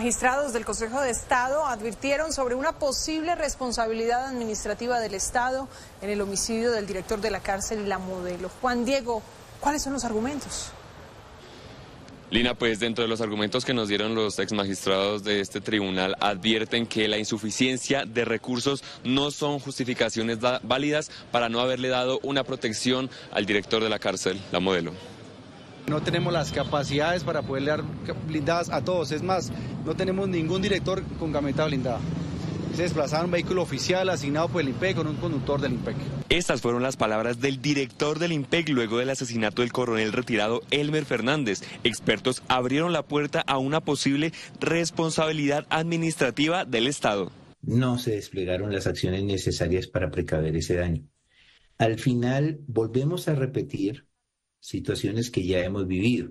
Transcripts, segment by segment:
Magistrados del Consejo de Estado advirtieron sobre una posible responsabilidad administrativa del Estado en el homicidio del director de la cárcel La Modelo. Juan Diego, ¿cuáles son los argumentos? Lina, pues dentro de los argumentos que nos dieron los ex magistrados de este tribunal advierten que la insuficiencia de recursos no son justificaciones válidas para no haberle dado una protección al director de la cárcel, la modelo. No tenemos las capacidades para poderle dar blindadas a todos. Es más, no tenemos ningún director con camioneta blindada. Se desplazaron un vehículo oficial asignado por el IMPEC con un conductor del IMPEC. Estas fueron las palabras del director del IMPEC luego del asesinato del coronel retirado Elmer Fernández. Expertos abrieron la puerta a una posible responsabilidad administrativa del Estado. No se desplegaron las acciones necesarias para precaver ese daño. Al final, volvemos a repetir situaciones que ya hemos vivido,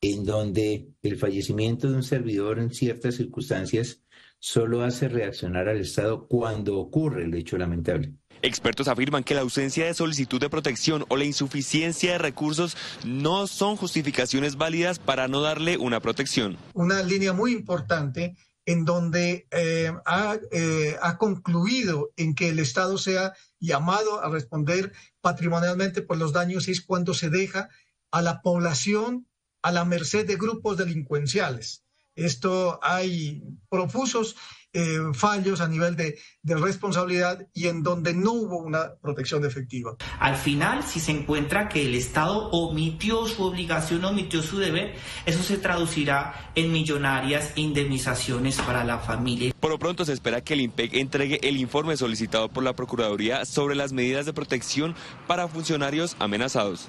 en donde el fallecimiento de un servidor en ciertas circunstancias solo hace reaccionar al Estado cuando ocurre el hecho lamentable. Expertos afirman que la ausencia de solicitud de protección o la insuficiencia de recursos no son justificaciones válidas para no darle una protección. Una línea muy importante en donde eh, ha, eh, ha, concluido en que el Estado sea llamado a responder patrimonialmente por los daños es cuando se deja a la población a la merced de grupos delincuenciales. Esto hay profusos eh, fallos a nivel de, responsabilidad y en donde no hubo una protección efectiva. Al final, si se encuentra que el Estado omitió su obligación, omitió su deber, eso se traducirá en millonarias indemnizaciones para la familia. Por lo pronto se espera que el IMPEC entregue el informe solicitado por la Procuraduría sobre las medidas de protección para funcionarios amenazados.